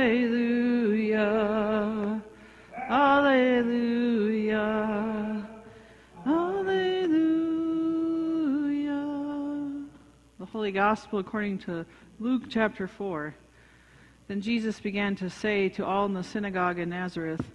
Alleluia. Alleluia. Alleluia. The Holy Gospel according to Luke chapter 4. Then Jesus began to say to all in the synagogue in Nazareth,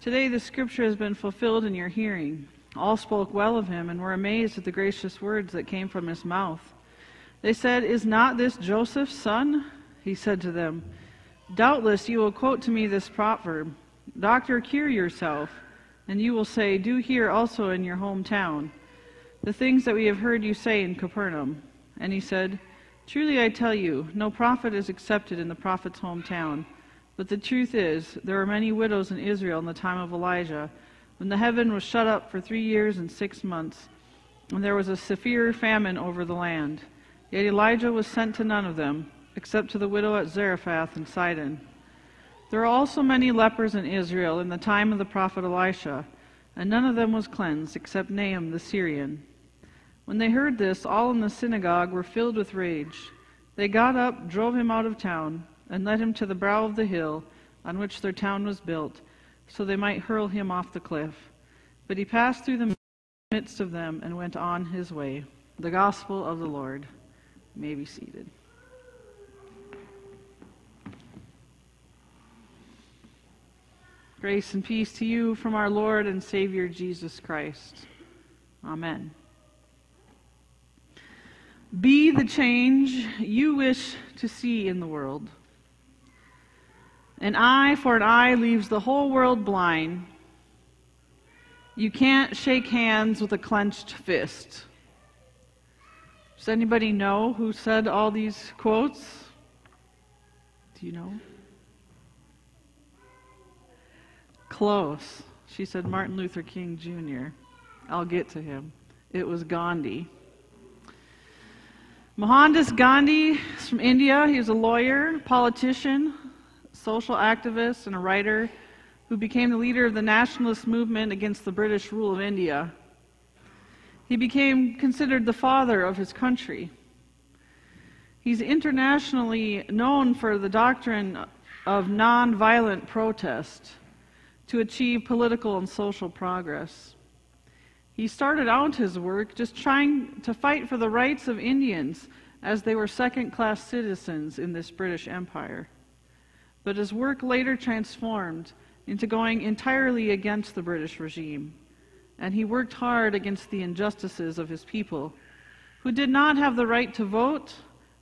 Today the scripture has been fulfilled in your hearing. All spoke well of him and were amazed at the gracious words that came from his mouth. They said, Is not this Joseph's son? He said to them, Doubtless you will quote to me this proverb Doctor, cure yourself. And you will say, Do here also in your hometown the things that we have heard you say in Capernaum. And he said, Truly I tell you, no prophet is accepted in the prophet's hometown. But the truth is, there were many widows in Israel in the time of Elijah, when the heaven was shut up for three years and six months, and there was a severe famine over the land. Yet Elijah was sent to none of them, except to the widow at Zarephath in Sidon. There were also many lepers in Israel in the time of the prophet Elisha, and none of them was cleansed, except Naaman the Syrian. When they heard this, all in the synagogue were filled with rage. They got up, drove him out of town, and led him to the brow of the hill on which their town was built, so they might hurl him off the cliff. But he passed through the midst of them and went on his way. The gospel of the Lord. You may be seated. Grace and peace to you from our Lord and Savior Jesus Christ. Amen. Be the change you wish to see in the world. An eye for an eye leaves the whole world blind. You can't shake hands with a clenched fist. Does anybody know who said all these quotes? Do you know? Close. She said Martin Luther King Jr. I'll get to him. It was Gandhi. Mohandas Gandhi is from India. He was a lawyer, politician, social activist, and a writer who became the leader of the nationalist movement against the British rule of India. He became considered the father of his country. He's internationally known for the doctrine of nonviolent protest to achieve political and social progress. He started out his work just trying to fight for the rights of Indians as they were second class citizens in this British Empire. But his work later transformed into going entirely against the British regime, and he worked hard against the injustices of his people, who did not have the right to vote,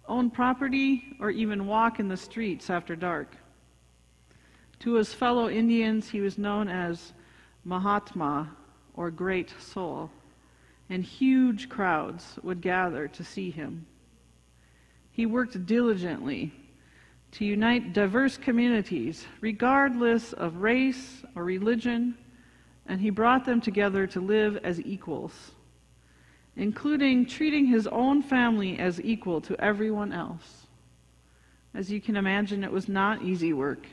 own property, or even walk in the streets after dark. To his fellow Indians, he was known as Mahatma, or great soul, and huge crowds would gather to see him. He worked diligently to unite diverse communities, regardless of race or religion, and he brought them together to live as equals, including treating his own family as equal to everyone else. As you can imagine, it was not easy work.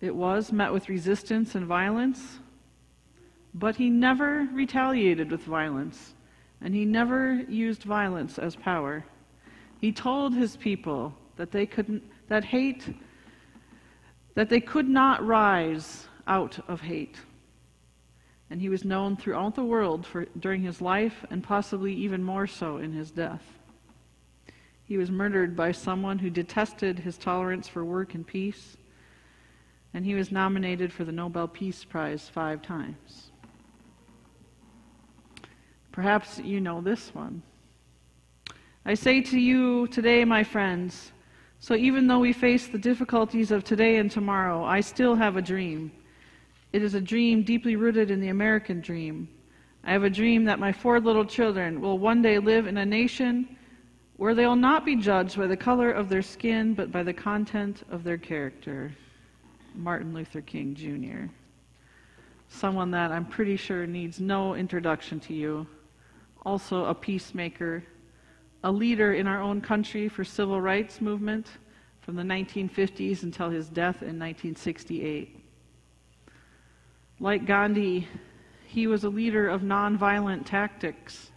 It was met with resistance and violence, but he never retaliated with violence, and he never used violence as power. He told his people that they couldn't that hate that they could not rise out of hate. And he was known throughout the world for, during his life and possibly even more so in his death. He was murdered by someone who detested his tolerance for work and peace, and he was nominated for the Nobel Peace Prize five times. Perhaps you know this one. I say to you today, my friends, so even though we face the difficulties of today and tomorrow, I still have a dream. It is a dream deeply rooted in the American dream. I have a dream that my four little children will one day live in a nation where they will not be judged by the color of their skin, but by the content of their character. Martin Luther King Jr. Someone that I'm pretty sure needs no introduction to you also a peacemaker, a leader in our own country for civil rights movement from the 1950s until his death in 1968. Like Gandhi, he was a leader of nonviolent tactics.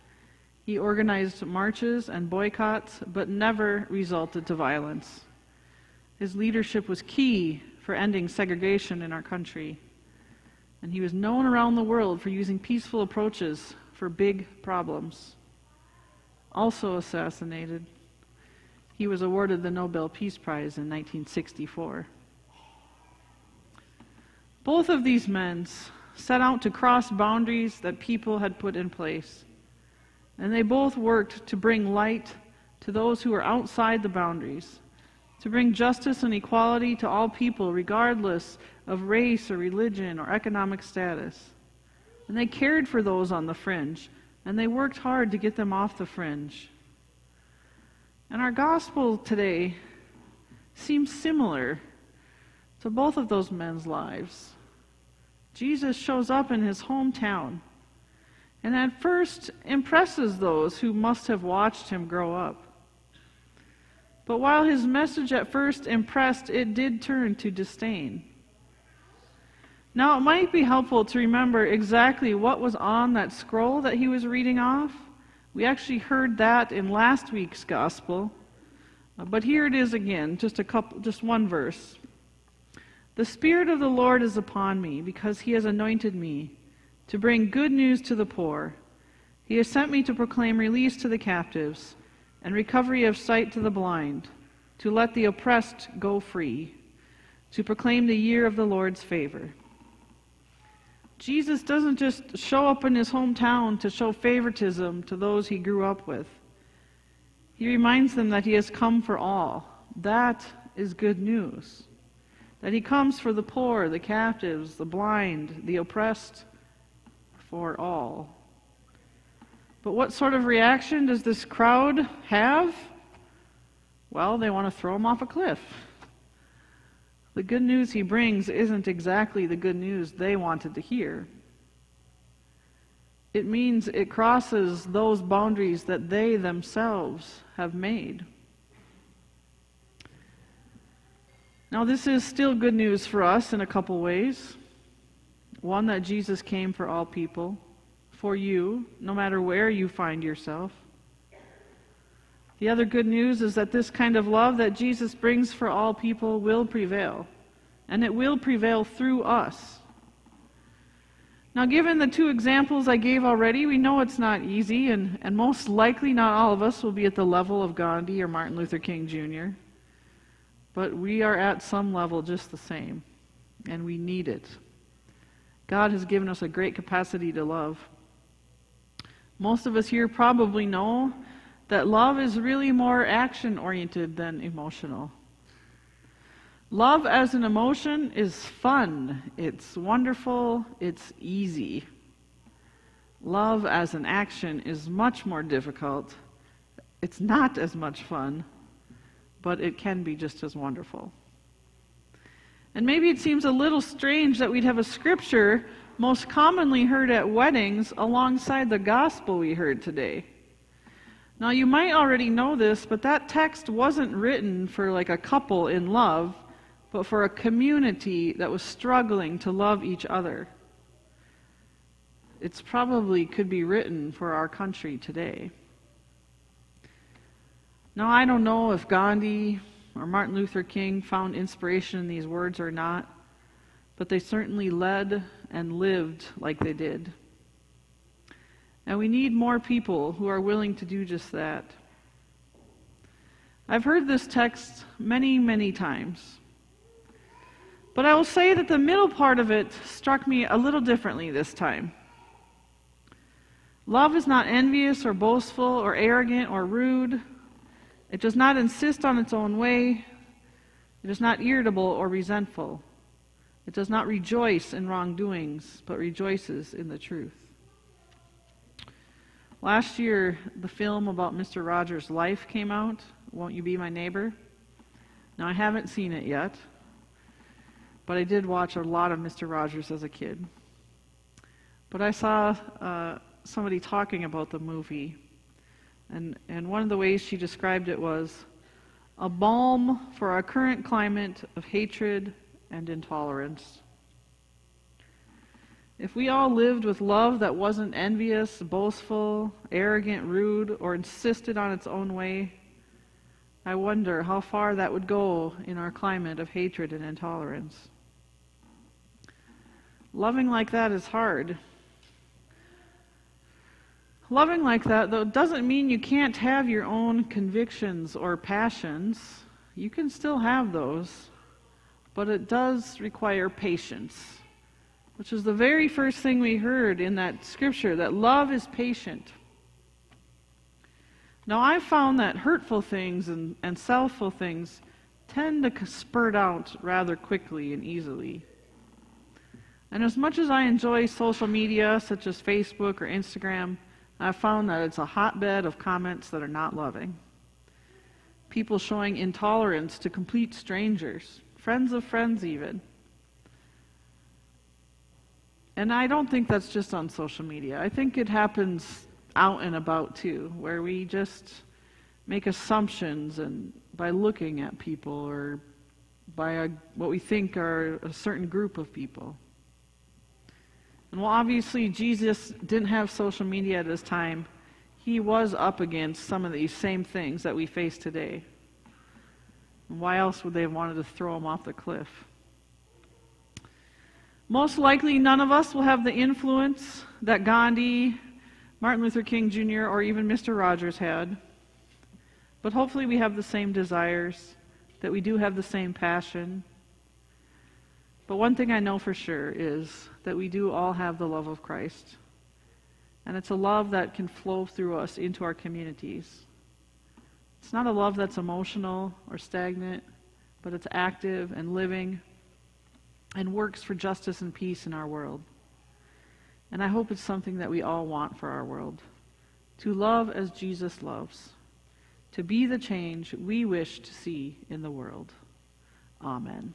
He organized marches and boycotts, but never resulted to violence. His leadership was key for ending segregation in our country. And he was known around the world for using peaceful approaches for big problems. Also assassinated, he was awarded the Nobel Peace Prize in 1964. Both of these men set out to cross boundaries that people had put in place. And they both worked to bring light to those who were outside the boundaries, to bring justice and equality to all people, regardless of race or religion or economic status. And they cared for those on the fringe, and they worked hard to get them off the fringe. And our gospel today seems similar to both of those men's lives. Jesus shows up in his hometown and at first impresses those who must have watched him grow up. But while his message at first impressed, it did turn to disdain. Now, it might be helpful to remember exactly what was on that scroll that he was reading off. We actually heard that in last week's gospel. Uh, but here it is again, just a couple just one verse. The Spirit of the Lord is upon me, because he has anointed me to bring good news to the poor. He has sent me to proclaim release to the captives and recovery of sight to the blind, to let the oppressed go free, to proclaim the year of the Lord's favor. Jesus doesn't just show up in his hometown to show favoritism to those he grew up with. He reminds them that he has come for all. That is good news that he comes for the poor, the captives, the blind, the oppressed, for all. But what sort of reaction does this crowd have? Well, they want to throw him off a cliff. The good news he brings isn't exactly the good news they wanted to hear. It means it crosses those boundaries that they themselves have made. Now, this is still good news for us in a couple ways. One, that Jesus came for all people, for you, no matter where you find yourself. The other good news is that this kind of love that Jesus brings for all people will prevail, and it will prevail through us. Now, given the two examples I gave already, we know it's not easy, and, and most likely not all of us will be at the level of Gandhi or Martin Luther King Jr. But we are at some level just the same, and we need it. God has given us a great capacity to love. Most of us here probably know that love is really more action oriented than emotional. Love as an emotion is fun, it's wonderful, it's easy. Love as an action is much more difficult. It's not as much fun, but it can be just as wonderful. And maybe it seems a little strange that we'd have a scripture most commonly heard at weddings alongside the gospel we heard today. Now, you might already know this, but that text wasn't written for like a couple in love, but for a community that was struggling to love each other. It's probably could be written for our country today. Now, I don't know if Gandhi or Martin Luther King found inspiration in these words or not, but they certainly led and lived like they did. Now, we need more people who are willing to do just that. I've heard this text many, many times. But I will say that the middle part of it struck me a little differently this time. Love is not envious or boastful or arrogant or rude it does not insist on its own way. It is not irritable or resentful. It does not rejoice in wrongdoings, but rejoices in the truth. Last year, the film about Mr. Rogers' life came out, Won't You Be My Neighbor? Now, I haven't seen it yet, but I did watch a lot of Mr. Rogers as a kid. But I saw uh, somebody talking about the movie, and, and one of the ways she described it was a balm for our current climate of hatred and intolerance. If we all lived with love that wasn't envious, boastful, arrogant, rude, or insisted on its own way, I wonder how far that would go in our climate of hatred and intolerance. Loving like that is hard. Loving like that, though, doesn't mean you can't have your own convictions or passions. You can still have those, but it does require patience, which is the very first thing we heard in that scripture that love is patient. Now, I've found that hurtful things and, and selfful things tend to spurt out rather quickly and easily. And as much as I enjoy social media, such as Facebook or Instagram, I've found that it's a hotbed of comments that are not loving. People showing intolerance to complete strangers, friends of friends, even. And I don't think that's just on social media. I think it happens out and about too, where we just make assumptions and by looking at people or by a, what we think are a certain group of people. And while obviously Jesus didn't have social media at his time, he was up against some of these same things that we face today. Why else would they have wanted to throw him off the cliff? Most likely, none of us will have the influence that Gandhi, Martin Luther King Jr., or even Mr. Rogers had. But hopefully, we have the same desires, that we do have the same passion, but one thing I know for sure is that we do all have the love of Christ. And it's a love that can flow through us into our communities. It's not a love that's emotional or stagnant, but it's active and living and works for justice and peace in our world. And I hope it's something that we all want for our world. To love as Jesus loves. To be the change we wish to see in the world. Amen.